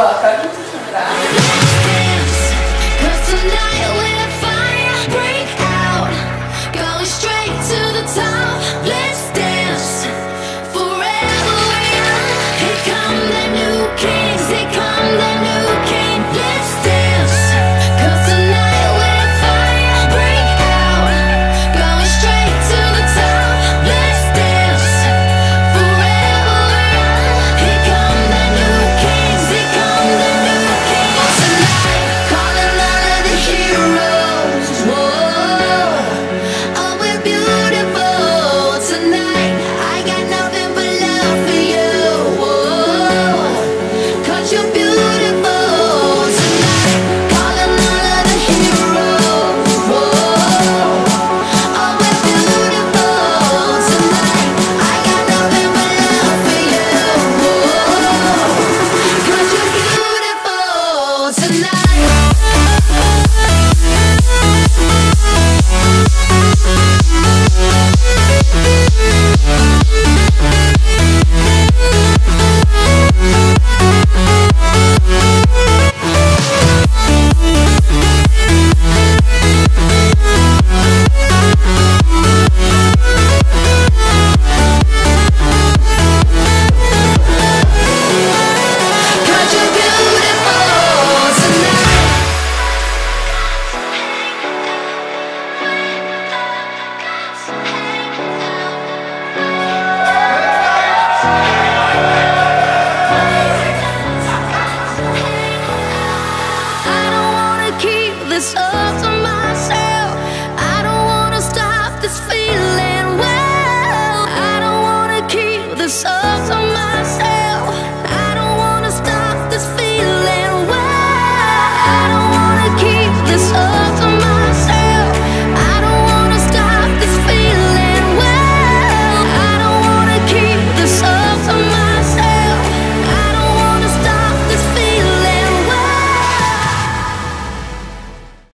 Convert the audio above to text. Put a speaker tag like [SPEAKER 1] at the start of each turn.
[SPEAKER 1] welcome to Chandra.
[SPEAKER 2] Whoa,